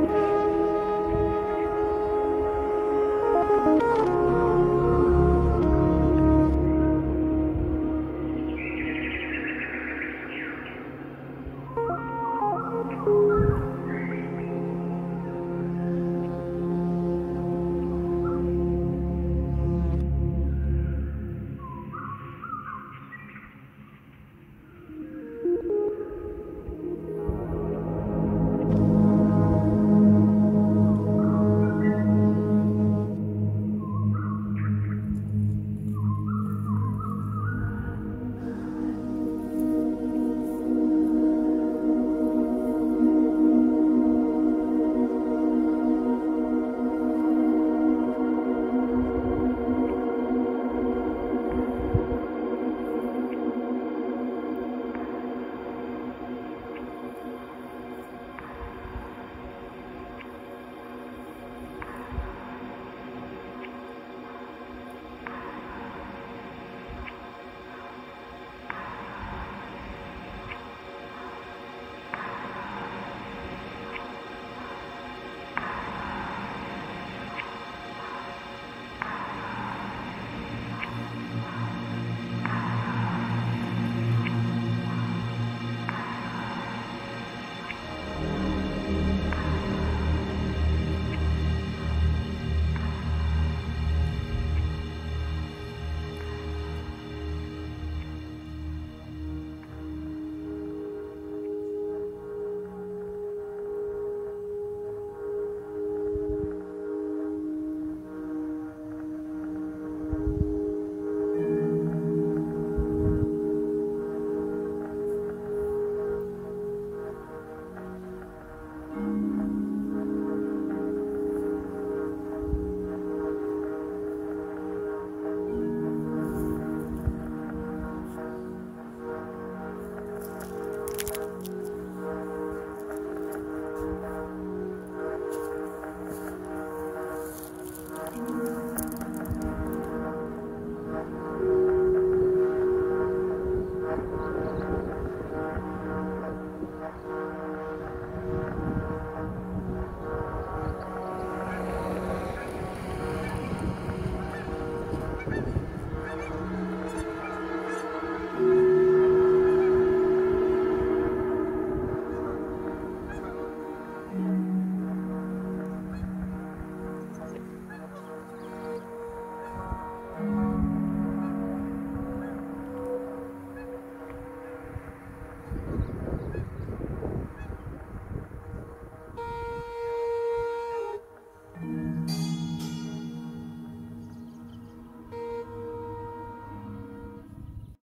Música